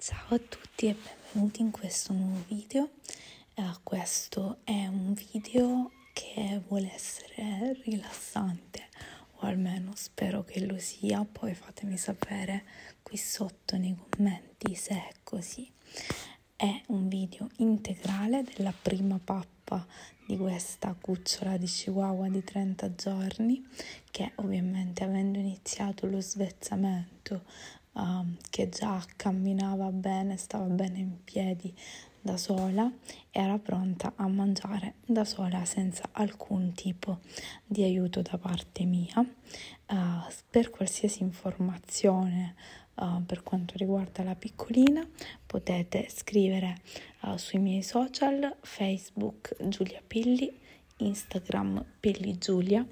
Ciao a tutti e benvenuti in questo nuovo video. Uh, questo è un video che vuole essere rilassante o almeno spero che lo sia, poi fatemi sapere qui sotto nei commenti se è così. È un video integrale della prima pappa di questa cucciola di chihuahua di 30 giorni che ovviamente avendo iniziato lo svezzamento uh, che già camminava bene, stava bene in piedi da sola, era pronta a mangiare da sola senza alcun tipo di aiuto da parte mia. Uh, per qualsiasi informazione uh, per quanto riguarda la piccolina potete scrivere uh, sui miei social Facebook Giulia Pilli, Instagram Pilli Giulia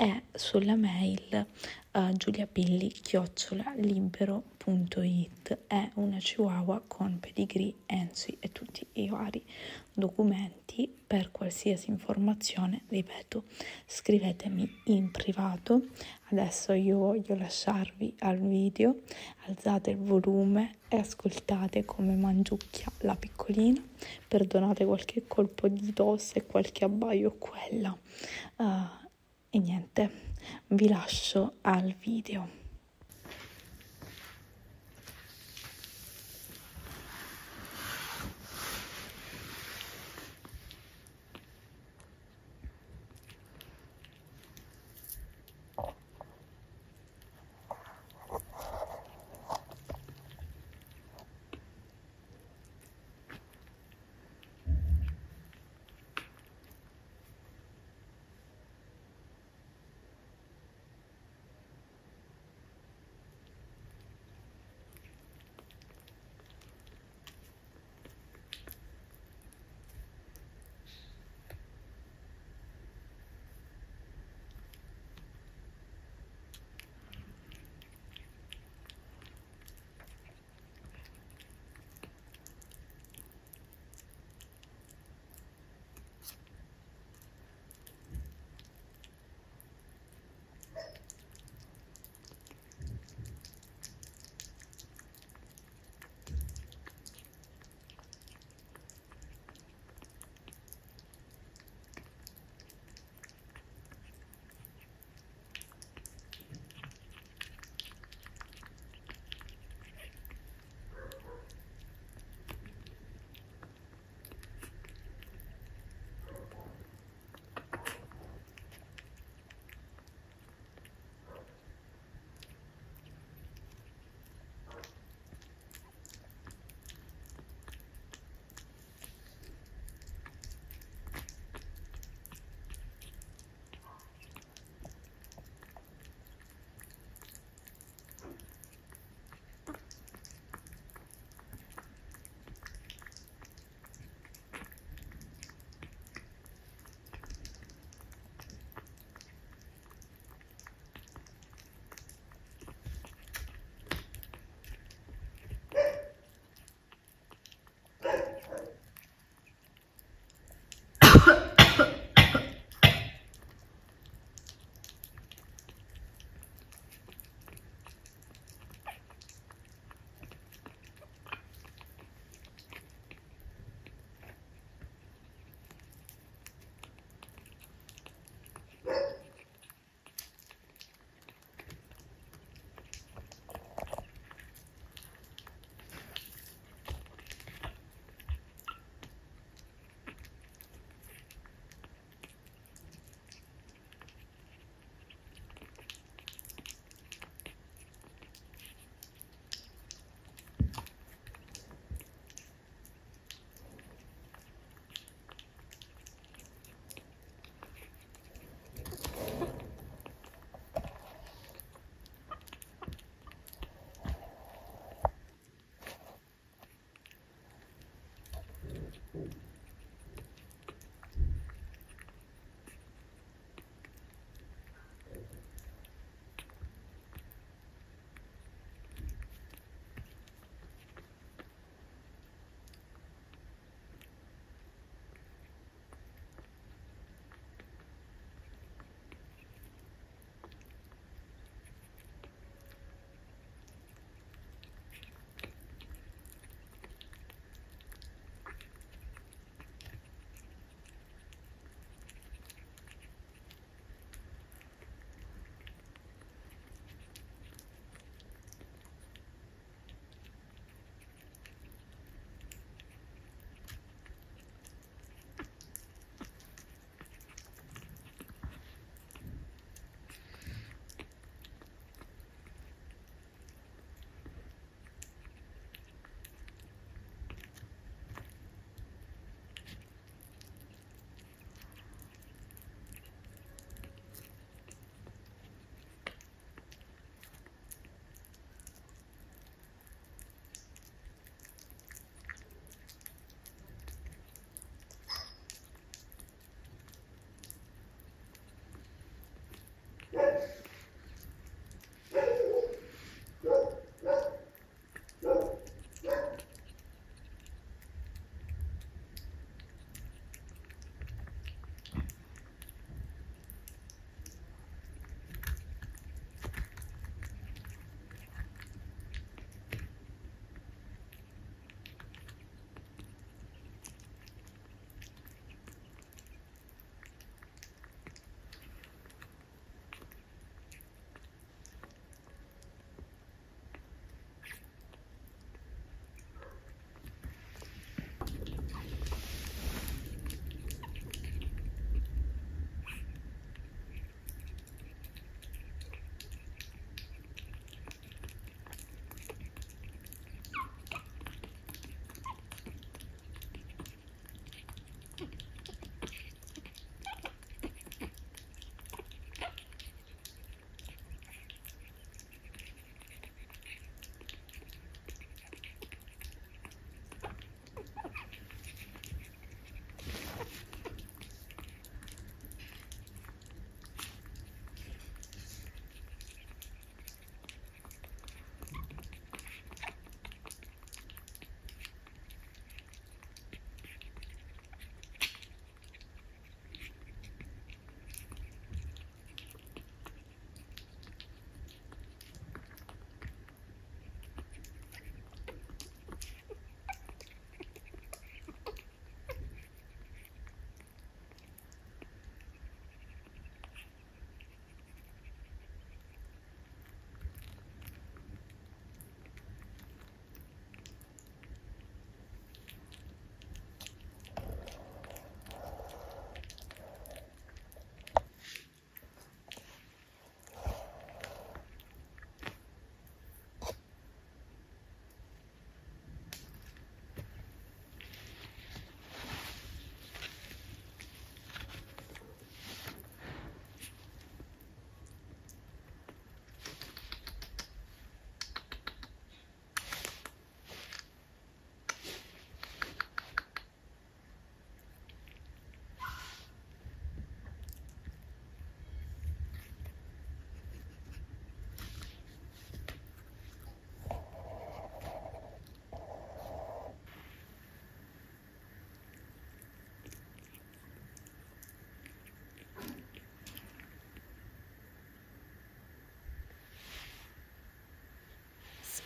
e sulla mail uh, giuliapilli-libero.it è una chihuahua con pedigree, ENSI e tutti i vari documenti per qualsiasi informazione, ripeto, scrivetemi in privato. Adesso io voglio lasciarvi al video, alzate il volume e ascoltate come mangiucchia la piccolina. Perdonate qualche colpo di tosse qualche abbaio quella. Uh, niente, vi lascio al video.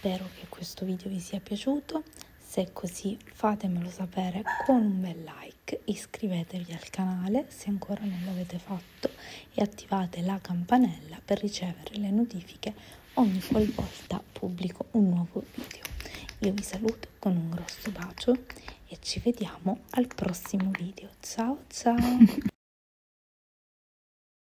Spero che questo video vi sia piaciuto. Se è così fatemelo sapere con un bel like. Iscrivetevi al canale se ancora non l'avete fatto e attivate la campanella per ricevere le notifiche ogni qualvolta pubblico un nuovo video. Io vi saluto con un grosso bacio e ci vediamo al prossimo video. Ciao ciao